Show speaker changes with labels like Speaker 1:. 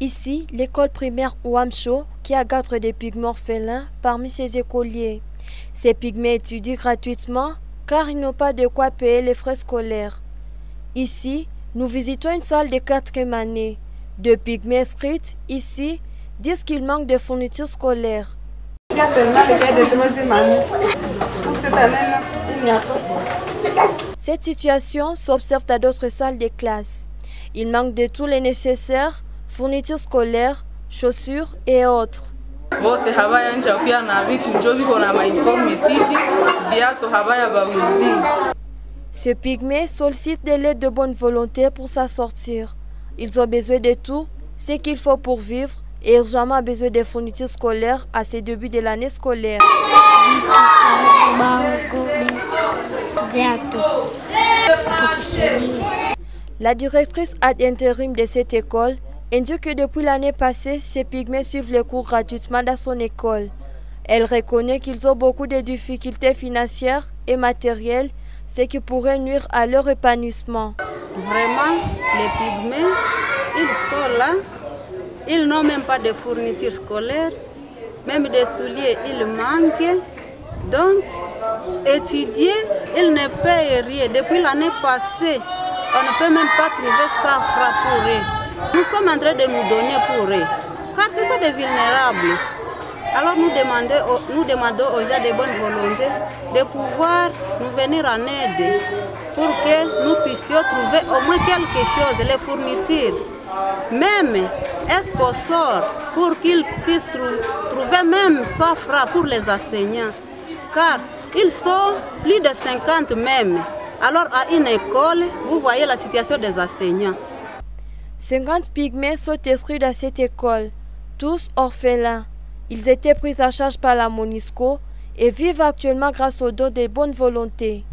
Speaker 1: Ici, l'école primaire Ouamcho, qui a quatre des pygmées orphelins parmi ses écoliers. Ces pygmées étudient gratuitement car ils n'ont pas de quoi payer les frais scolaires. Ici, nous visitons une salle de quatrième année. Deux pygmées inscrites ici disent qu'il manque de fournitures scolaires. Cette situation s'observe dans d'autres salles de classe. Il manque de tous les nécessaires, fournitures scolaires, chaussures et autres. Ce pygmée sollicite de l'aide de bonne volonté pour s'en sortir. Ils ont besoin de tout ce qu'il faut pour vivre et urgemment besoin de fournitures scolaires à ce début de l'année scolaire. La directrice ad intérim de cette école indique que depuis l'année passée, ces pygmées suivent les cours gratuitement dans son école. Elle reconnaît qu'ils ont beaucoup de difficultés financières et matérielles, ce qui pourrait nuire à leur épanouissement.
Speaker 2: Vraiment, les pygmées, ils sont là, ils n'ont même pas de fournitures scolaires, même des souliers, ils manquent. Donc, étudier, ils ne payent rien. Depuis l'année passée, on ne peut même pas trouver ça pour eux. Nous sommes en train de nous donner pour eux, car ce sont des vulnérables. Alors nous demandons, aux gens de bonne volonté de pouvoir nous venir en aide pour que nous puissions trouver au moins quelque chose, les fournitures. Même un pour qu'ils puissent trouver même 100 francs pour les enseignants. Car ils sont plus de 50 même. Alors à une école, vous voyez la situation des enseignants.
Speaker 1: 50 pygmées sont inscrits dans cette école, tous orphelins. Ils étaient pris en charge par la MONISCO et vivent actuellement grâce aux dons de bonne volonté.